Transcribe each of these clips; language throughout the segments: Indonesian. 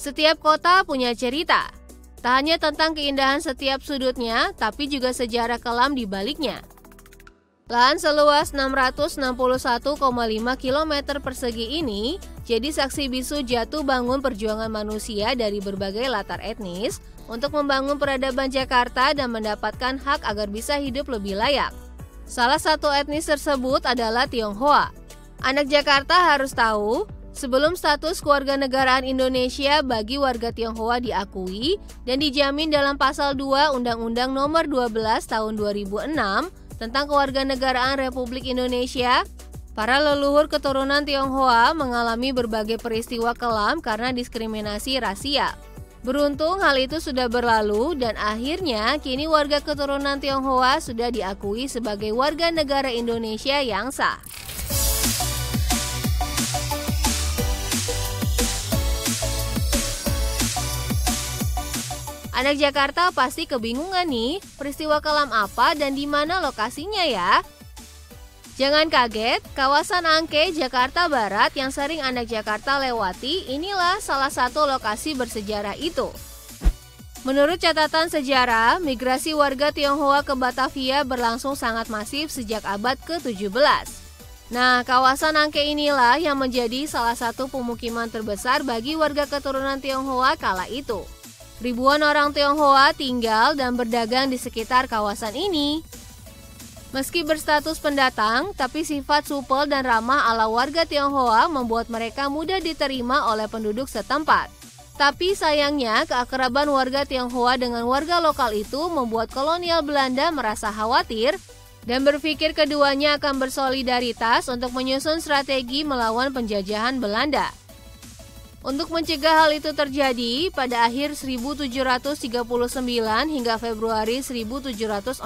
Setiap kota punya cerita. Tak hanya tentang keindahan setiap sudutnya, tapi juga sejarah kelam di baliknya. Lahan seluas 661,5 km persegi ini jadi saksi bisu jatuh bangun perjuangan manusia dari berbagai latar etnis untuk membangun peradaban Jakarta dan mendapatkan hak agar bisa hidup lebih layak. Salah satu etnis tersebut adalah Tionghoa. Anak Jakarta harus tahu, sebelum status keluarga negaraan Indonesia bagi warga Tionghoa diakui dan dijamin dalam pasal 2 Undang-Undang Nomor 12 Tahun 2006 tentang kewarganegaraan Republik Indonesia, para leluhur keturunan Tionghoa mengalami berbagai peristiwa kelam karena diskriminasi rasial. Beruntung hal itu sudah berlalu dan akhirnya kini warga keturunan Tionghoa sudah diakui sebagai warga negara Indonesia yang sah. Anak Jakarta pasti kebingungan nih, peristiwa kelam apa dan di mana lokasinya ya? Jangan kaget, kawasan Angke, Jakarta Barat yang sering anak Jakarta lewati inilah salah satu lokasi bersejarah itu. Menurut catatan sejarah, migrasi warga Tionghoa ke Batavia berlangsung sangat masif sejak abad ke-17. Nah, kawasan Angke inilah yang menjadi salah satu pemukiman terbesar bagi warga keturunan Tionghoa kala itu. Ribuan orang Tionghoa tinggal dan berdagang di sekitar kawasan ini. Meski berstatus pendatang, tapi sifat supel dan ramah ala warga Tionghoa membuat mereka mudah diterima oleh penduduk setempat. Tapi sayangnya, keakraban warga Tionghoa dengan warga lokal itu membuat kolonial Belanda merasa khawatir dan berpikir keduanya akan bersolidaritas untuk menyusun strategi melawan penjajahan Belanda. Untuk mencegah hal itu terjadi, pada akhir 1739 hingga Februari 1740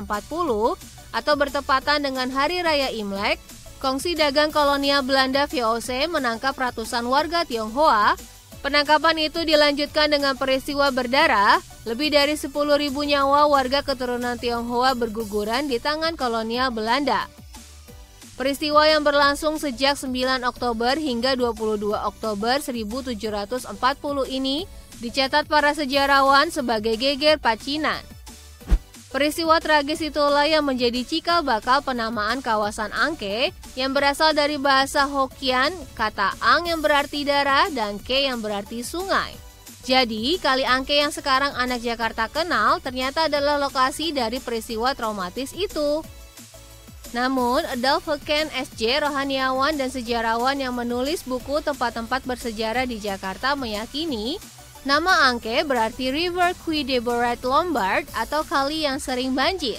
atau bertepatan dengan Hari Raya Imlek, Kongsi Dagang Kolonial Belanda VOC menangkap ratusan warga Tionghoa. Penangkapan itu dilanjutkan dengan peristiwa berdarah, lebih dari 10.000 nyawa warga keturunan Tionghoa berguguran di tangan kolonial Belanda. Peristiwa yang berlangsung sejak 9 Oktober hingga 22 Oktober 1740 ini dicatat para sejarawan sebagai geger pacinan. Peristiwa tragis itulah yang menjadi cikal bakal penamaan kawasan Angke yang berasal dari bahasa Hokkien, kata Ang yang berarti darah dan Ke yang berarti sungai. Jadi, Kali Angke yang sekarang anak Jakarta kenal ternyata adalah lokasi dari peristiwa traumatis itu. Namun, Adolf Hocken SJ, rohaniawan dan sejarawan yang menulis buku tempat-tempat bersejarah di Jakarta meyakini nama Angke berarti River Qui Deborat Lombard atau kali yang sering banjir.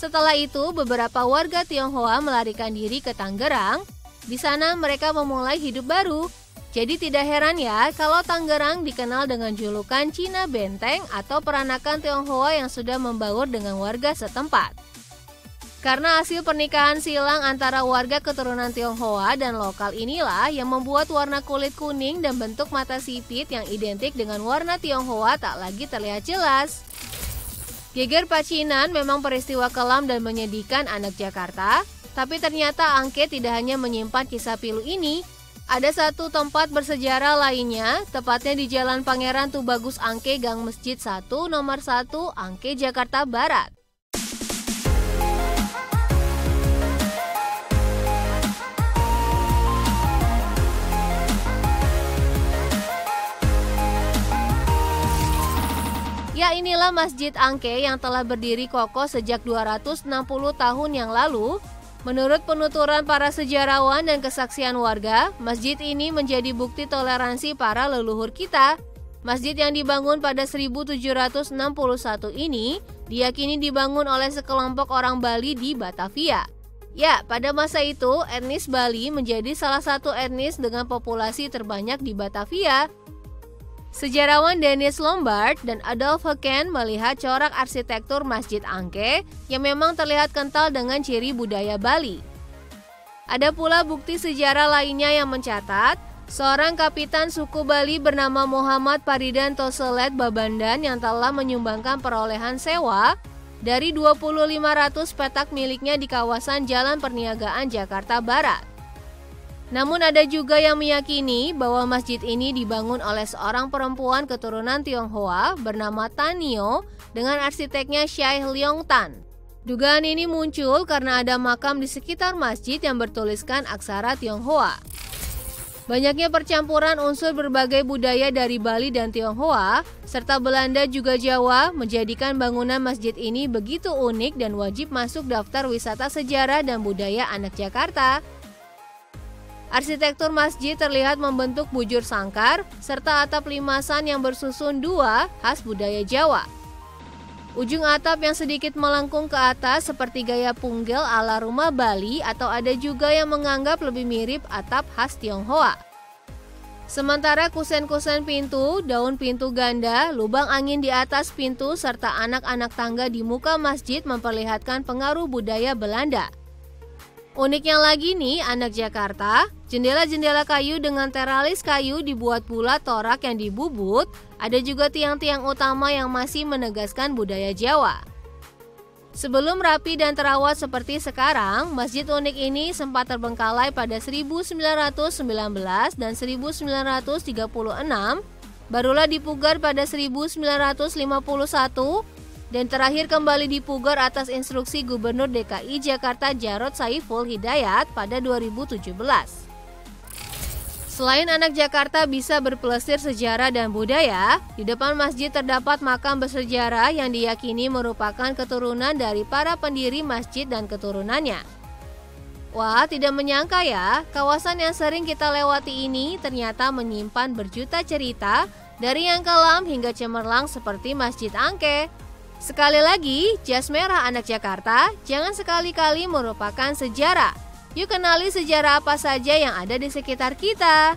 Setelah itu, beberapa warga Tionghoa melarikan diri ke Tangerang. Di sana mereka memulai hidup baru. Jadi tidak heran ya kalau Tangerang dikenal dengan julukan Cina Benteng atau peranakan Tionghoa yang sudah membaur dengan warga setempat. Karena hasil pernikahan silang antara warga keturunan Tionghoa dan lokal inilah yang membuat warna kulit kuning dan bentuk mata sipit yang identik dengan warna Tionghoa tak lagi terlihat jelas. Geger Pacinan memang peristiwa kelam dan menyedihkan anak Jakarta, tapi ternyata Angke tidak hanya menyimpan kisah pilu ini. Ada satu tempat bersejarah lainnya, tepatnya di Jalan Pangeran Tubagus Angke Gang Masjid 1 nomor 1 Angke Jakarta Barat. Ya inilah Masjid Angke yang telah berdiri kokoh sejak 260 tahun yang lalu. Menurut penuturan para sejarawan dan kesaksian warga, masjid ini menjadi bukti toleransi para leluhur kita. Masjid yang dibangun pada 1761 ini diyakini dibangun oleh sekelompok orang Bali di Batavia. Ya, pada masa itu etnis Bali menjadi salah satu etnis dengan populasi terbanyak di Batavia Sejarawan Dennis Lombard dan Adolf Hocken melihat corak arsitektur Masjid Angke yang memang terlihat kental dengan ciri budaya Bali. Ada pula bukti sejarah lainnya yang mencatat seorang kapitan suku Bali bernama Muhammad Paridan Toselet Babandan yang telah menyumbangkan perolehan sewa dari 2500 petak miliknya di kawasan Jalan Perniagaan Jakarta Barat. Namun ada juga yang meyakini bahwa masjid ini dibangun oleh seorang perempuan keturunan Tionghoa bernama Tanio dengan arsiteknya Syai Leong Tan. Dugaan ini muncul karena ada makam di sekitar masjid yang bertuliskan aksara Tionghoa. Banyaknya percampuran unsur berbagai budaya dari Bali dan Tionghoa, serta Belanda juga Jawa, menjadikan bangunan masjid ini begitu unik dan wajib masuk daftar wisata sejarah dan budaya anak Jakarta. Arsitektur masjid terlihat membentuk bujur sangkar serta atap limasan yang bersusun dua khas budaya Jawa. Ujung atap yang sedikit melengkung ke atas seperti gaya punggel ala rumah Bali atau ada juga yang menganggap lebih mirip atap khas Tionghoa. Sementara kusen-kusen pintu, daun pintu ganda, lubang angin di atas pintu, serta anak-anak tangga di muka masjid memperlihatkan pengaruh budaya Belanda. Uniknya lagi nih, anak Jakarta, jendela-jendela kayu dengan teralis kayu dibuat pula torak yang dibubut, ada juga tiang-tiang utama yang masih menegaskan budaya Jawa. Sebelum rapi dan terawat seperti sekarang, masjid unik ini sempat terbengkalai pada 1919 dan 1936, barulah dipugar pada 1951 dan terakhir kembali dipugar atas instruksi Gubernur DKI Jakarta Jarod Saiful Hidayat pada 2017. Selain anak Jakarta bisa berpelesir sejarah dan budaya, di depan masjid terdapat makam bersejarah yang diyakini merupakan keturunan dari para pendiri masjid dan keturunannya. Wah, tidak menyangka ya, kawasan yang sering kita lewati ini ternyata menyimpan berjuta cerita dari yang kelam hingga cemerlang seperti Masjid Angke, Sekali lagi, jas merah anak Jakarta jangan sekali-kali merupakan sejarah. Yuk kenali sejarah apa saja yang ada di sekitar kita.